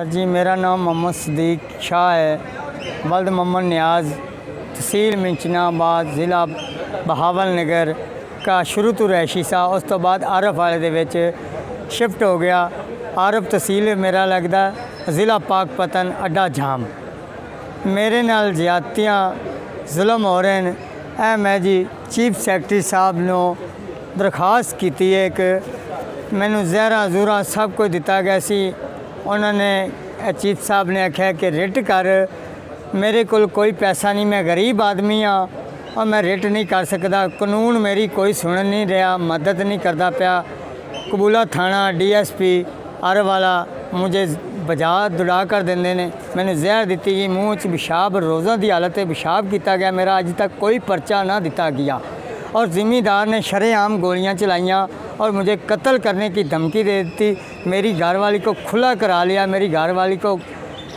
Sir जी मेरा नाम मोहम्मद सदीक शाह है बल्द मोहम्मद न्याज तहसील ਮਿੰਚਨਾਬਾਦ ਜ਼ਿਲ੍ਹਾ ਬਹਾਵਲ ਨਗਰ का ਸ਼ੁਰੂ ਤੋਂ ਰਹਿਸ਼ੀ ਸਾ ਉਸ ਤੋਂ ਬਾਅਦ ਆਰਫ ਵਾਲੇ ਦੇ ਵਿੱਚ ਸ਼ਿਫਟ ਹੋ ਗਿਆ ਆਰਫ ਤਹਿਸੀਲ ਮੇਰਾ ਲੱਗਦਾ ਜ਼ਿਲ੍ਹਾ ਪਾਕਪਤਨ ਅੱਡਾ ਜਾਮ ਮੇਰੇ ਨਾਲ ਜ਼ਿਆਦਤੀਆਂ ਜ਼ੁਲਮ ਹੋ ਰਹੇ ਨੇ ਇਹ ਮੈਂ ਜੀ ਚੀਫ ਸੈਕਟਰੀ ਸਾਹਿਬ ਨੂੰ ਦਰਖਾਸਤ ਕੀਤੀ ਹੈ ਕਿ ਮੈਨੂੰ ਜ਼ਹਿਰਾ ਜ਼ੂਰਾ ਸਭ ਕੁਝ ਦਿੱਤਾ ਗਿਆ ਸੀ ਉਹਨਾਂ ਨੇ ਇਹ ਸਾਹਿਬ ਨੇ ਆਖਿਆ ਕਿ ਰਿਟ ਕਰ। ਮੇਰੇ ਕੋਲ ਕੋਈ ਪੈਸਾ ਨਹੀਂ, ਮੈਂ ਗਰੀਬ ਆਦਮੀ ਆ ਔਰ ਮੈਂ ਰਿਟ ਨਹੀਂ ਕਰ ਸਕਦਾ। ਕਾਨੂੰਨ ਮੇਰੀ ਕੋਈ ਸੁਣਨ ਨਹੀਂ ਰਿਹਾ, ਮਦਦ ਨਹੀਂ ਕਰਦਾ ਪਿਆ। ਕਬੂਲਾ ਥਾਣਾ, ਡੀਐਸਪੀ ਅਰ ਵਾਲਾ ਮੁਝੇ ਬਜਾ ਦੁੜਾ ਕਰ ਦਿੰਦੇ ਨੇ। ਮੈਨੂੰ ਜ਼ਹਿਰ ਦਿੱਤੀ ਗਈ, ਮੂੰਹ 'ਚ ਪਿਸ਼ਾਬ, ਰੋਜ਼ਾਂ ਦੀ ਹਾਲਤ 'ਤੇ ਪਿਸ਼ਾਬ ਕੀਤਾ ਗਿਆ। ਮੇਰਾ ਅੱਜ ਤੱਕ ਕੋਈ ਪਰਚਾ ਨਾ ਦਿੱਤਾ ਗਿਆ। और ज़िम्मेदार ने शरेआम गोलियां चलाइयाँ और मुझे कत्ल करने की धमकी दे दी मेरी घरवाली को खुला करा लिया मेरी घरवाली को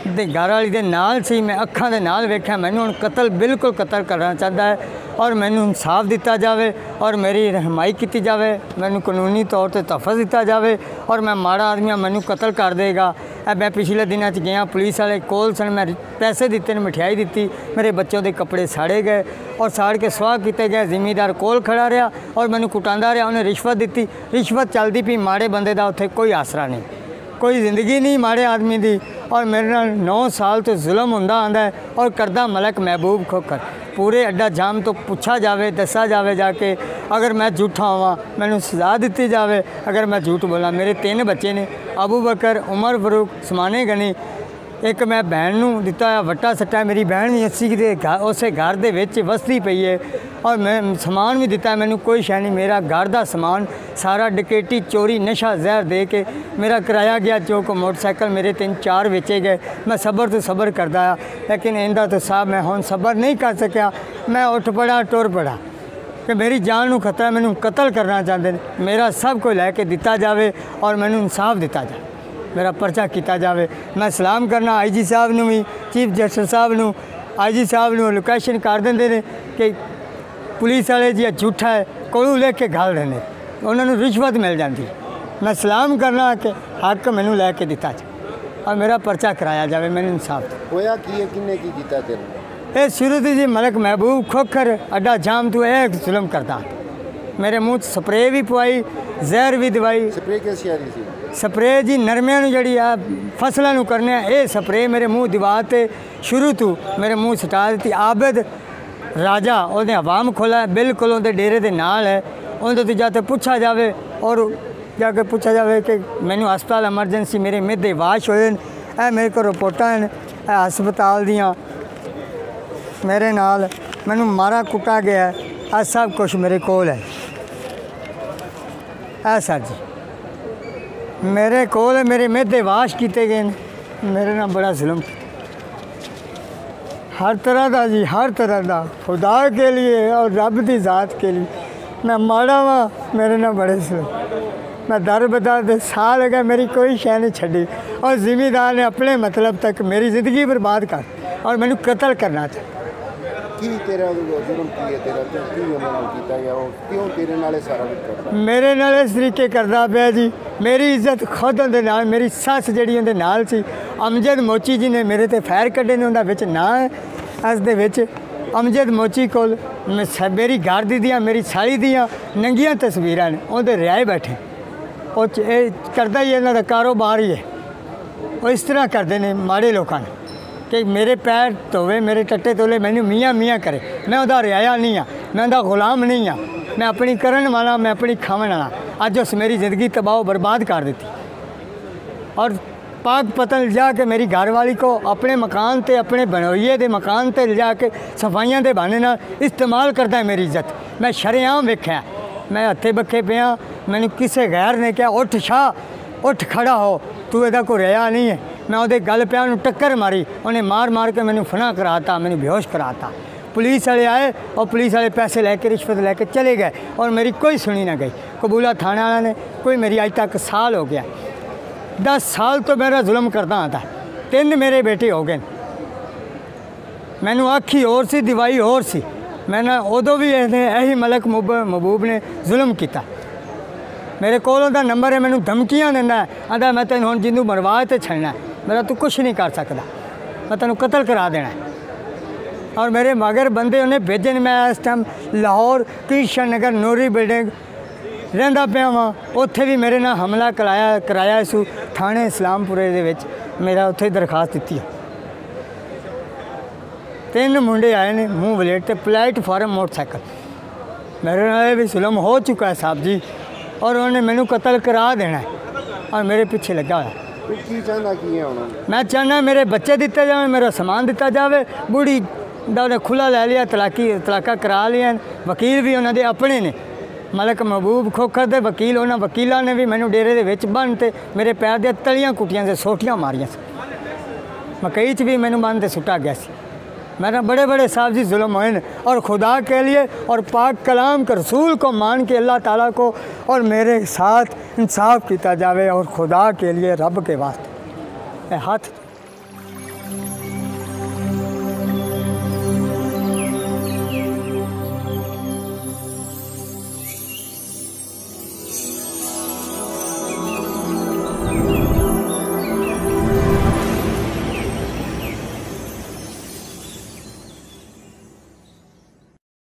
ਦੇ ਘਰ ਵਾਲੀ ਦੇ ਨਾਲ ਸੀ ਮੈਂ ਅੱਖਾਂ ਦੇ ਨਾਲ ਵੇਖਿਆ ਮੈਨੂੰ ਹੁਣ ਕਤਲ ਬਿਲਕੁਲ ਕਤਲ ਕਰਨਾ ਚਾਹੁੰਦਾ ਹੈ ਔਰ ਮੈਨੂੰ ਇਨਸਾਫ ਦਿੱਤਾ ਜਾਵੇ ਔਰ ਮੇਰੀ ਰਹਿਮਾਈ ਕੀਤੀ ਜਾਵੇ ਮੈਨੂੰ ਕਾਨੂੰਨੀ ਤੌਰ ਤੇ ਤਹਫਜ਼ ਦਿੱਤਾ ਜਾਵੇ ਔਰ ਮੈਂ ਮਾੜਾ ਆਦਮੀ ਹਾਂ ਮੈਨੂੰ ਕਤਲ ਕਰ ਦੇਗਾ ਇਹ ਮੈਂ ਪਿਛਲੇ ਦਿਨਾਂ 'ਚ ਗਿਆ, ਪੁਲਿਸ ਵਾਲੇ ਕੋਲ ਸਨ, ਮੈਂ ਪੈਸੇ ਦਿੱਤੇ ਨੇ, ਮਠਿਆਈ ਦਿੱਤੀ, ਮੇਰੇ ਬੱਚਿਆਂ ਦੇ ਕੱਪੜੇ ਸਾੜੇ ਗਏ ਔਰ ਸਾੜ ਕੇ ਸਵਾਹ ਕੀਤੇ ਗਏ, ਜ਼ਿਮੀਦਾਰ ਕੋਲ ਖੜਾ ਰਿਹਾ ਔਰ ਮੈਨੂੰ ਕੁਟਾਉਂਦਾ ਰਿਹਾ, ਉਹਨੇ ਰਿਸ਼ਵਤ ਦਿੱਤੀ, ਰਿਸ਼ਵਤ ਚੱਲਦੀ ਪਈ, ਮਾੜੇ ਬੰਦੇ ਦਾ ਉੱਥੇ ਕੋਈ ਆਸਰਾ ਨਹੀਂ, ਕੋਈ ਜ਼ਿੰਦਗੀ ਨਹੀਂ ਮਾੜੇ ਆਦਮੀ ਦੀ ਔਰ ਮੇਰੇ ਨਾਲ 9 ਸਾਲ ਤੋਂ ਜ਼ੁਲਮ ਹੁੰਦਾ ਆਂਦਾ ਔਰ ਕਰਦਾ ਮਲਕ ਮਹਿਬੂਬ ਖੋਕਰ ਪੂਰੇ ਅੱਡਾ ਜਾਮ ਤੋਂ ਪੁੱਛਾ ਜਾਵੇ ਦੱਸਾ ਜਾਵੇ ਜਾ ਕੇ ਅਗਰ ਮੈਂ ਝੂਠਾ ਹਾਂ, ਮੈਨੂੰ ਸਜ਼ਾ ਦਿੱਤੀ ਜਾਵੇ। ਅਗਰ ਮੈਂ ਝੂਠ ਬੋਲਾਂ, ਮੇਰੇ ਤਿੰਨ ਬੱਚੇ ਨੇ, ਅਬੂ ਬਕਰ, ਉਮਰ ਫਰੂਕ ਸਮਾਨੇ ਗਨੀ। ਇੱਕ ਮੈਂ ਭੈਣ ਨੂੰ ਦਿੱਤਾ ਹੋਇਆ ਵੱਟਾ ਸੱਟਾ, ਮੇਰੀ ਭੈਣ ਵੀ ਅੱਸੀ ਦੇ ਉਸੇ ਘਰ ਦੇ ਵਿੱਚ ਵਸਦੀ ਪਈ ਹੈ ਔਰ ਮੈਂ ਸਮਾਨ ਵੀ ਦਿੱਤਾ, ਮੈਨੂੰ ਕੋਈ ਸ਼ੈ ਨਹੀਂ, ਮੇਰਾ ਘਰ ਦਾ ਸਮਾਨ, ਸਾਰਾ ਡਕੇਟੀ ਚੋਰੀ, ਨਸ਼ਾ, ਜ਼ਹਿਰ ਦੇ ਕੇ ਮੇਰਾ ਕਿਰਾਇਆ ਗਿਆ, ਜੋ ਚੌਕ ਮੋਟਰਸਾਈਕਲ ਮੇਰੇ ਤਿੰਨ ਚਾਰ ਵੇਚੇ ਗਏ। ਮੈਂ ਸਬਰ ਤੋਂ ਸਬਰ ਕਰਦਾ ਆ ਲੇਕਿਨ ਇਹਦਾ ਤਾਂ ਸਾਹਿਬ ਮੈਂ ਹੁਣ ਸਬਰ ਨਹੀਂ ਕਰ ਸਕਿਆ। ਮੈਂ ਉੱਠ ਪੜਾ ਟੁਰ ਪੜਾ ਕਿ ਮੇਰੀ ਜਾਨ ਨੂੰ ਖਤਰਾ ਮੈਨੂੰ ਕਤਲ ਕਰਨਾ ਚਾਹੁੰਦੇ ਨੇ। ਮੇਰਾ ਸਭ ਕੁਝ ਲੈ ਕੇ ਦਿੱਤਾ ਜਾਵੇ ਔਰ ਮੈਨੂੰ ਇਨਸਾਫ ਦਿੱਤਾ ਜਾਵੇ। ਮੇਰਾ ਪਰਚਾ ਕੀਤਾ ਜਾਵੇ। ਮੈਂ ਸਲਾਮ ਕਰਨਾ ਆਈਜੀ ਸਾਹਿਬ ਨੂੰ ਵੀ, ਚੀਫ ਜਸਟਿਸ ਸਾਹਿਬ ਨੂੰ ਆਈਜੀ ਸਾਹਿਬ ਨੂੰ ਲੋਕੇਸ਼ਨ ਕਰ ਦਿੰਦੇ ਨੇ ਕਿ ਪੁਲਿਸ ਵਾਲੇ ਜੀ ਝੂਠਾ ਹੈ, ਕੋਲੋਂ ਲੈ ਕੇ ਘਾਲ ਰਹੇ ਨੇ। ਉਹਨਾਂ ਨੂੰ ਰਿਸ਼ਵਤ ਮਿਲ ਜਾਂਦੀ ਮੈਂ ਸਲਾਮ ਕਰਨਾ ਕਿ ਹੱਕ ਮੈਨੂੰ ਲੈ ਕੇ ਦਿੱਤਾ ਜਾ ਔਰ ਮੇਰਾ ਪਰਚਾ ਕਰਾਇਆ ਜਾਵੇ, ਮੈਨੂੰ ਇਨਸਾਫ ਹੋਇਆ ਕੀ ਹੈ? ਕਿੰਨੇ ਕੀ ਕੀਤਾ ਤੇਰੇ ਇਹ ਸ਼ੁਰੂ ਤੋਂ ਜੀ ਮਲਕ ਮਹਿਬੂਬ ਖੋਖਰ ਅੱਡਾ ਜਾਮ ਤੋਂ ਇਹ ਜ਼ੁਲਮ ਕਰਦਾ ਮੇਰੇ ਮੂੰਹ 'ਚ ਸਪਰੇਅ ਵੀ ਪਵਾਈ ਜ਼ਹਿਰ ਵੀ ਦਵਾਈ ਸਪਰੇ ਕਿਸ ਯਾਰੀ ਸੀ ਸਪਰੇਅ ਜੀ ਨਰਮਿਆਂ ਨੂੰ ਜਿਹੜੀ ਆ ਫਸਲਾਂ ਨੂੰ ਕਰਨੇ ਆ ਇਹ ਸਪਰੇਅ ਮੇਰੇ ਮੂੰਹ ਦੀਵਾਰ ਤੇ ਸ਼ੁਰੂ ਤੋਂ ਮੇਰੇ ਮੂੰਹ ਸਟਾ ਦਿੱਤੀ ਆਬਦ ਰਾਜਾ ਉਹਨੇ ਆਵਾਮ ਖੋਲਾ ਬਿਲਕੁਲ ਉਹਦੇ ਡੇਰੇ ਦੇ ਨਾਲ ਹੈ ਉਹਦੇ ਤੋਂ ਜਾ ਕੇ ਪੁੱਛਾ ਜਾਵੇ ਔਰ ਜਾ ਕੇ ਪੁੱਛਾ ਜਾਵੇ ਕਿ ਮੈਨੂੰ ਹਸਪਤਾਲ ਐਮਰਜੈਂਸੀ ਮੇਰੇ ਮਿੱਦੇ ਵਾਸ਼ ਹੋਏ ਨੇ ਇਹ ਮੇਰੇ ਕੋਲ ਰਿਪੋਰਟਾਂ ਹਨ ਹਸਪਤਾਲ ਦੀਆਂ ਮੇਰੇ ਨਾਲ ਮੈਨੂੰ ਮਾਰਾ ਕੁੱਟਾ ਗਿਆ ਆ ਸਭ ਕੁਝ ਮੇਰੇ ਕੋਲ ਹੈ ਇਹ ਸਰ ਜੀ ਮੇਰੇ ਕੋਲ ਮੇਰੇ ਮਿਹਦੇ ਵਾਸ਼ ਕੀਤੇ ਗਏ ਨੇ ਮੇਰੇ ਨਾਲ ਬੜਾ ਜ਼ੁਲਮ हर तरह का जी हर तरह का खुदा के लिए और रब की ज़ात के लिए मैं माड़ा वा मेरे ਨਾਲ बड़े ਜ਼ੁਲਮ मैं दर बदर दे साल लगा मेरी कोई शह नहीं छड़ी और जिम्मेदार ने अपने मतलब तक मेरी ज़िंदगी बर्बाद कर और मैंने कत्ल करना था ਕੀ ਤੇਰਾ ਜੁਰਮ ਕੀ ਹੈ ਤੇਰਾ? ਤੇ ਕੀ ਉਹਨਾਂ ਨਾਲ ਕੀਤਾ ਗਿਆ? ਉਹ ਕਿਉਂ ਤੇਰੇ ਨਾਲ ਸਾਰਾ ਕੁਝ ਕਰਦਾ? ਮੇਰੇ ਨਾਲ ਇਸ ਤਰੀਕੇ ਕਰਦਾ ਪਿਆ ਜੀ। ਮੇਰੀ ਇੱਜ਼ਤ ਖੁਦ ਉਹਦੇ ਨਾਲ, ਮੇਰੀ ਸੱਸ ਜਿਹੜੀ ਉਹਦੇ ਨਾਲ ਸੀ, ਅਮਜਦ ਮੋਚੀ ਜੀ ਨੇ ਮੇਰੇ ਤੇ ਫੈਰ ਕੱਢੇ ਨੇ ਉਹਦਾ ਵਿੱਚ ਨਾ ਹੈ। ਇਸ ਦੇ ਵਿੱਚ ਅਮਜਦ ਮੋਚੀ ਕੋਲ ਮੈਂ ਸ- ਮੇਰੀ ਗਾਰਦੀ ਦੀਆਂ, ਮੇਰੀ ਸਾਲੀ ਦੀਆਂ ਨੰਗੀਆਂ ਤਸਵੀਰਾਂ ਨੇ, ਉਹਦੇ ਰਿਆਏ ਬੈਠੇ। ਉਹ ਇਹ ਕਰਦਾ ਹੀ ਇਹਨਾਂ ਦਾ ਕਾਰੋਬਾਰ ਹੀ ਹੈ। ਉਹ ਇਸ ਤਰ੍ਹਾਂ ਕਰਦੇ ਨੇ ਮਾੜੇ ਲੋਕਾਂ ਨੇ ਕਿ ਮੇਰੇ ਪੈਰ ਧੋਵੇ ਮੇਰੇ ਟੱਟੇ ਤੋਲੇ ਮੈਨੂੰ ਮੀਆਂ ਮੀਆਂ ਕਰੇ ਮੈਂ ਉਹਦਾ ਰਿਆਇਆ ਨਹੀਂ ਆ ਮੈਂ ਉਹਦਾ ਗੁਲਾਮ ਨਹੀਂ ਆ ਮੈਂ ਆਪਣੀ ਕਰਨ ਵਾਲਾ ਮੈਂ ਆਪਣੀ ਖਾਵਣ ਵਾਲਾ ਅੱਜ ਉਸ ਮੇਰੀ ਜ਼ਿੰਦਗੀ ਤਬਾਹ ਬਰਬਾਦ ਕਰ ਦਿੱਤੀ और पाक पतन जा के मेरी घरवाली को अपने मकान ते अपने बनोइए दे मकान ते लिजा के सफाइयां दे बहाने ਨਾਲ इस्तेमाल करता है मेरी इज्जत मैं शरेआम ਵੇਖਿਆ ਮੈਂ ਹੱਥੇ ਬੱਖੇ ਪਿਆ ਮੈਨੂੰ ਕਿਸੇ ਗੈਰ ਨੇ ਕਿਹਾ ਉੱਠ ਸ਼ਾ ਉੱਠ ਖੜਾ ਹੋ ਤੂੰ ਇਹਦਾ ਕੋਈ ਰਿਆ ਨਹੀਂ ਹੈ ਮੈਂ ਉਹਦੇ ਗੱਲ ਪਿਆ ਉਹਨੂੰ ਟੱਕਰ ਮਾਰੀ ਉਹਨੇ ਮਾਰ ਮਾਰ ਕੇ ਮੈਨੂੰ ਫਨਾ ਕਰਾਤਾ ਮੈਨੂੰ ਬੇਹੋਸ਼ ਕਰਾਤਾ ਪੁਲਿਸ ਵਾਲੇ ਆਏ और पुलिस वाले पैसे लेके रिश्वत लेके चले गए और मेरी कोई सुनी ना गई कबूला थाने वाला ने कोई मेरी आज तक साल हो गया दस साल तो मेरा जुल्म करता आता ਤਿੰਨ ਮੇਰੇ ਬੇਟੇ ਹੋ ਗਏ ਮੈਨੂੰ ਆਖੀ ਹੋਰ ਸੀ ਦਿਵਾਈ ਹੋਰ ਸੀ ਮੈਂ ਨਾ ਉਦੋਂ ਵੀ ਇਹਨੇ ਇਹੀ ਮਲਕ ਮੁਬ- ਮਹਿਬੂਬ ਨੇ ਜ਼ੁਲਮ ਕੀਤਾ ਮੇਰੇ ਕੋਲ ਉਹਦਾ ਨੰਬਰ ਹੈ ਮੈਨੂੰ ਧਮਕੀਆਂ ਦਿੰਦਾ ਆਂਦਾ ਮੈਂ ਤੈਨੂੰ ਹੁਣ ਜਿੰਦੂ ਮਰਵਾ ਤੇ ਛੱਡਣਾ ਮੇਰਾ ਤੂੰ ਕੁਝ ਨਹੀਂ ਕਰ ਸਕਦਾ। ਮੈਂ ਤੈਨੂੰ ਕਤਲ ਕਰਾ ਦੇਣਾ ਔਰ ਮੇਰੇ ਮਗਰ ਬੰਦੇ ਉਹਨੇ ਭੇਜੇ ਨੇ। ਮੈਂ ਇਸ ਟਾਈਮ ਲਾਹੌਰ ਕ੍ਰਿਸ਼ਨ ਨਗਰ ਨੂਰੀ ਬਿਲਡਿੰਗ ਰਹਿੰਦਾ ਪਿਆ ਵਾਂ। ਉੱਥੇ ਵੀ ਮੇਰੇ ਨਾਲ ਹਮਲਾ ਕਰਾਇਆ ਕਰਾਇਆ ਇਸ ਥਾਣੇ ਇਸਲਾਮਪੁਰੇ ਦੇ ਵਿੱਚ ਮੇਰਾ ਉੱਥੇ ਦਰਖਾਸਤ ਦਿੱਤੀ ਤਿੰਨ ਮੁੰਡੇ ਆਏ ਨੇ ਮੂੰਹ ਬਲੇਟ ਤੇ ਪਲੇਟਫਾਰਮ ਮੋਟਰਸਾਈਕਲ ਮੇਰੇ ਨਾਲ ਇਹ ਵੀ ਸੁਲਮ ਹੋ ਚੁੱਕਾ ਹੈ ਸਾਹਿਬ ਜੀ। ਔਰ ਉਹਨੇ ਮੈਨੂੰ ਕਤਲ ਕਰਾ ਦੇਣਾ ਔਰ ਮੇਰੇ ਪਿੱਛੇ ਲੱਗਾ ਹੋਇਆ। ਕੀ ਚਾਹੁੰਦਾ ਕੀ ਹੈ ਹੁਣ ਮੈਂ ਚਾਹੁੰਦਾ ਮੇਰੇ ਬੱਚੇ ਦਿੱਤੇ ਜਾਵੇ ਮੇਰਾ ਸਮਾਨ ਦਿੱਤਾ ਜਾਵੇ ਬੁੜੀ ਦਾ ਉਹਨੇ ਖੁੱਲਾ ਲੈ ਲਿਆ ਤਲਾਕੀ ਤਲਾਕਾ ਕਰਾ ਲਿਆ ਵਕੀਲ ਵੀ ਉਹਨਾਂ ਦੇ ਆਪਣੇ ਨੇ ਮਲਕ ਮਹਿਬੂਬ ਖੋਖਰ ਦੇ ਵਕੀਲ ਉਹਨਾਂ ਵਕੀਲਾਂ ਨੇ ਵੀ ਮੈਨੂੰ ਡੇਰੇ ਦੇ ਵਿੱਚ ਬੰਨ ਤੇ ਮੇਰੇ ਪੈਰ ਦੇ ਤਲੀਆਂ ਕੁੱਟੀਆਂ ਤੇ ਸੋਟੀਆਂ ਮਾਰੀਆਂ ਸੀ मकई च भी मैंने बांध सुटा गया सी मेरा बड़े बड़े साहब जी जुल्म हुए न और खुदा के लिए और पाक कलाम के रसूल को मान के अल्लाह ताला को और मेरे साथ इंसाफ किया जावे और खुदा के लिए रब के वास्ते मैं हाथ